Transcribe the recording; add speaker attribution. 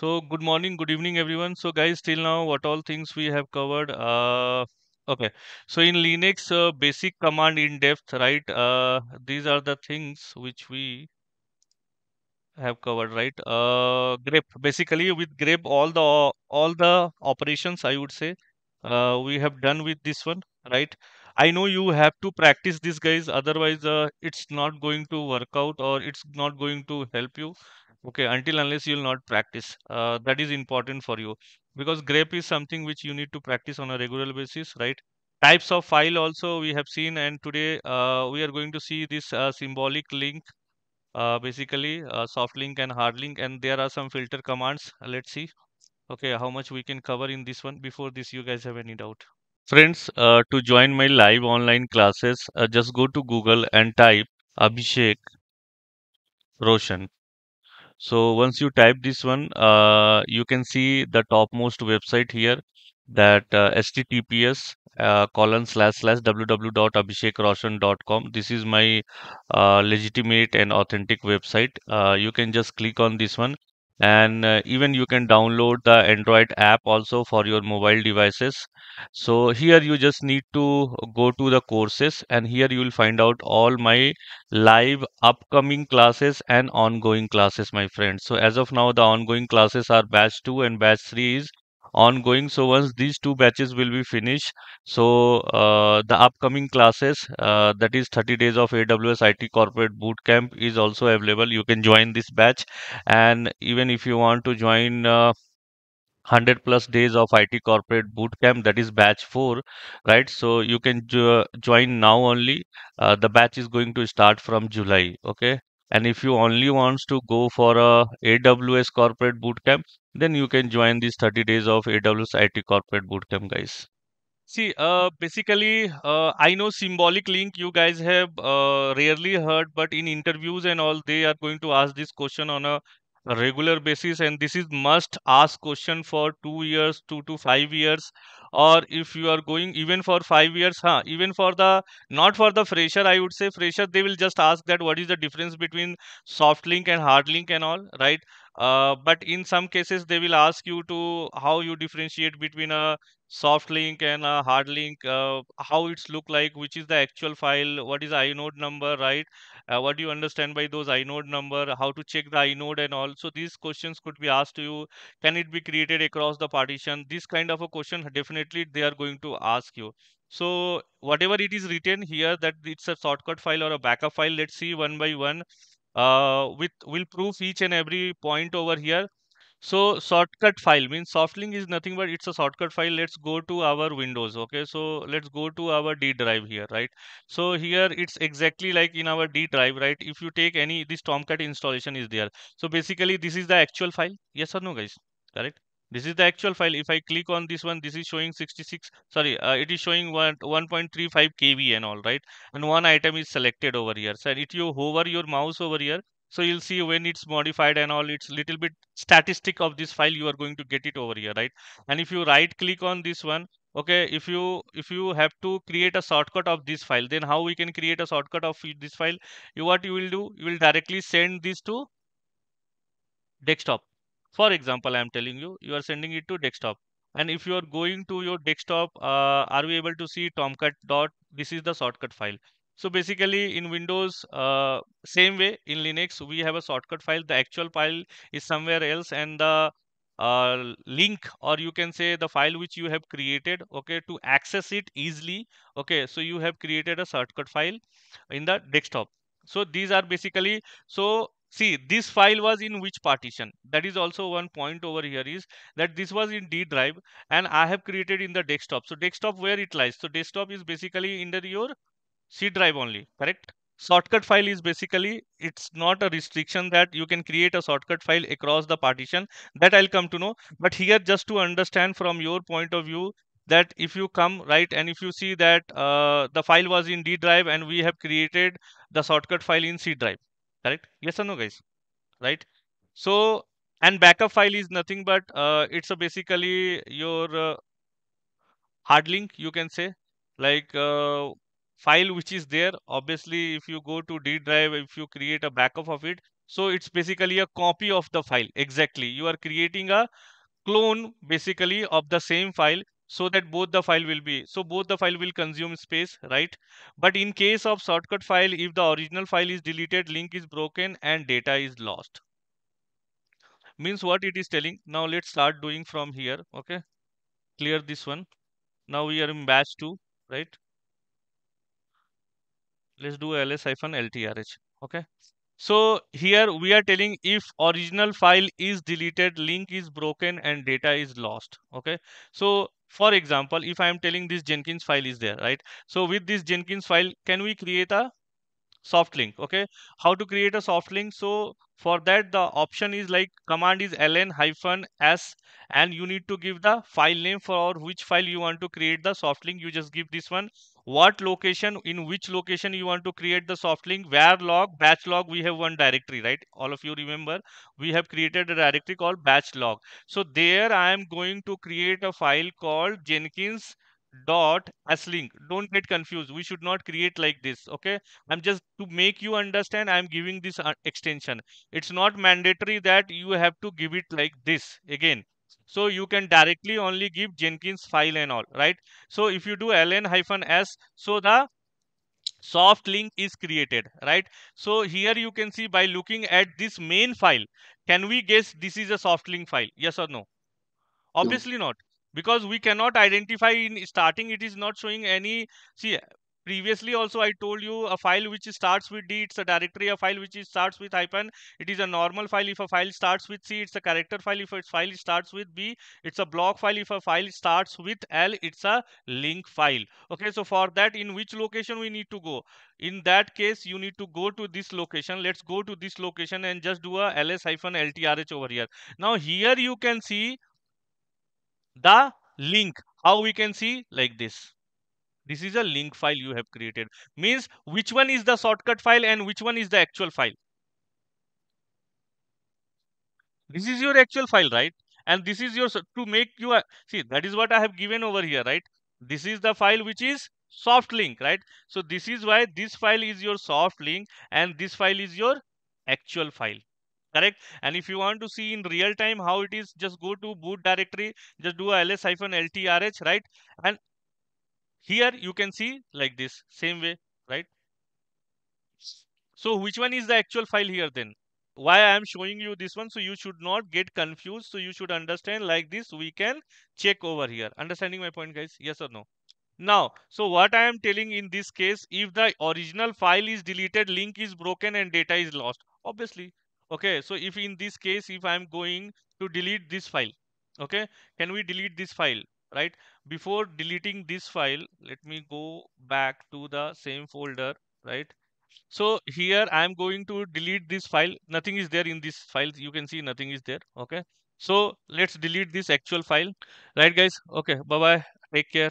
Speaker 1: So good morning, good evening, everyone. So guys, till now, what all things we have covered? Uh, okay. So in Linux, uh, basic command in depth, right? Uh, these are the things which we have covered, right? Uh, grep basically with grep all the all the operations I would say uh, we have done with this one, right? I know you have to practice this, guys. Otherwise, uh, it's not going to work out or it's not going to help you. Okay, until unless you'll not practice, uh, that is important for you. Because grep is something which you need to practice on a regular basis, right? Types of file also we have seen, and today uh, we are going to see this uh, symbolic link uh, basically uh, soft link and hard link and there are some filter commands. Let's see okay how much we can cover in this one. Before this you guys have any doubt? Friends uh, to join my live online classes just go to google and type abhishek roshan so once you type this one uh, you can see the topmost website here that uh, https uh, colon slash slash www.abhishekroshan.com this is my uh, legitimate and authentic website. Uh, you can just click on this one and uh, even you can download the android app also for your mobile devices. So here you just need to go to the courses and here you will find out all my live upcoming classes and ongoing classes my friends. So as of now the ongoing classes are batch 2 and batch 3 is ongoing. So once these two batches will be finished so uh, the upcoming classes uh, that is 30 days of aws it corporate bootcamp is also available. You can join this batch. And even if you want to join uh, 100 plus days of IT corporate bootcamp that is batch 4 right? So you can jo- join now only. Uh, the batch is going to start from July okay and if you only wants to go for a AWS corporate bootcamp then you can join these 30 days of AWS IT corporate bootcamp guys. See, uh, basically, uh, I know symbolic link you guys have uh, rarely heard, but in interviews and all, they are going to ask this question on a regular basis, and this is must ask question for two years, two to five years, or if you are going even for five years, huh? Even for the not for the fresher, I would say fresher, they will just ask that what is the difference between soft link and hard link and all, right? Uh, but in some cases, they will ask you to how you differentiate between a soft link and a hard link uh, how it's look like which is the actual file what is inode number right? Uh, what do you understand by those inode number how to check the inode and all. So these questions could be asked to you. Can it be created across the partition? This kind of a question definitely they are going to ask you. So whatever it is written here that it's a shortcut file or a backup file let's see one by one. Uh, with will prove each and every point over here so shortcut file means softlink is nothing but it's a shortcut file. Let's go to our Windows. Okay, so let's go to our D drive here, right? So here it's exactly like in our D drive, right? If you take any this Tomcat installation is there. So basically this is the actual file. Yes or no, guys? Correct. This is the actual file. If I click on this one, this is showing 66. Sorry, uh, it is showing 1.35 KB and all right. And one item is selected over here. So if you hover your mouse over here, so you'll see when it's modified and all it's little bit statistic of this file you are going to get it over here right? And if you right click on this one okay if you if you have to create a shortcut of this file then how we can create a shortcut of this file? You what you will do you will directly send this to desktop. For example i am telling you you are sending it to desktop. And if you are going to your desktop uh, are we able to see tomcat dot this is the shortcut file so basically in windows uh, same way in linux we have a shortcut file. The actual file is somewhere else and the uh, link or you can say the file which you have created okay to access it easily okay. So you have created a shortcut file in the desktop. So these are basically so see this file was in which partition? That is also one point over here is that this was in d drive and i have created in the desktop. So desktop where it lies? So desktop is basically under your c drive only correct? Shortcut file is basically it's not a restriction that you can create a shortcut file across the partition. That i'll come to know. But here just to understand from your point of view that if you come right and if you see that uh, the file was in d drive and we have created the shortcut file in c drive correct? Yes or no guys? Right? So and backup file is nothing but uh, it's a basically your uh, hard link you can say. Like uh, file which is there obviously if you go to d drive if you create a backup of it so it's basically a copy of the file exactly. You are creating a clone basically of the same file so that both the file will be so both the file will consume space right? But in case of shortcut file if the original file is deleted link is broken and data is lost. Means what it is telling? Now let's start doing from here okay? Clear this one. Now we are in batch 2 right let's do ls hyphen ltrh okay? So here we are telling if original file is deleted link is broken and data is lost okay? So for example if i am telling this jenkins file is there right? So with this jenkins file can we create a soft link okay? How to create a soft link? So for that the option is like command is ln hyphen s and you need to give the file name for which file you want to create the soft link. You just give this one what location in which location you want to create the soft link where log batch log we have one directory right? All of you remember we have created a directory called batch log. So there i am going to create a file called jenkins dot as link don't get confused. We should not create like this okay? I'm just to make you understand i'm giving this uh, extension. It's not mandatory that you have to give it like this again so you can directly only give jenkins file and all right? So if you do ln hyphen s so the soft link is created right? So here you can see by looking at this main file can we guess this is a soft link file? Yes or no? Obviously not because we cannot identify in starting it is not showing any see previously also i told you a file which starts with d it's a directory a file which starts with hyphen. It is a normal file. If a file starts with c it's a character file. If a file starts with b it's a block file. If a file starts with l it's a link file. Okay so for that in which location we need to go? In that case you need to go to this location. Let's go to this location and just do a ls hyphen ltrh over here. Now here you can see the link. How we can see? Like this this is a link file you have created. Means which one is the shortcut file and which one is the actual file? This is your actual file right? And this is your to make you see that is what i have given over here right? This is the file which is soft link right? So this is why this file is your soft link and this file is your actual file correct? And if you want to see in real time how it is just go to boot directory just do a ls hyphen ltrh right? And here you can see like this same way right? So which one is the actual file here then? Why i am showing you this one? So you should not get confused. So you should understand like this we can check over here. Understanding my point guys? Yes or no? Now so what i am telling in this case if the original file is deleted link is broken and data is lost obviously. Okay so if in this case if i'm going to delete this file okay? Can we delete this file right? Before deleting this file let me go back to the same folder right? So here i am going to delete this file. Nothing is there in this file. You can see nothing is there okay? So let's delete this actual file. Right guys? Okay bye bye take care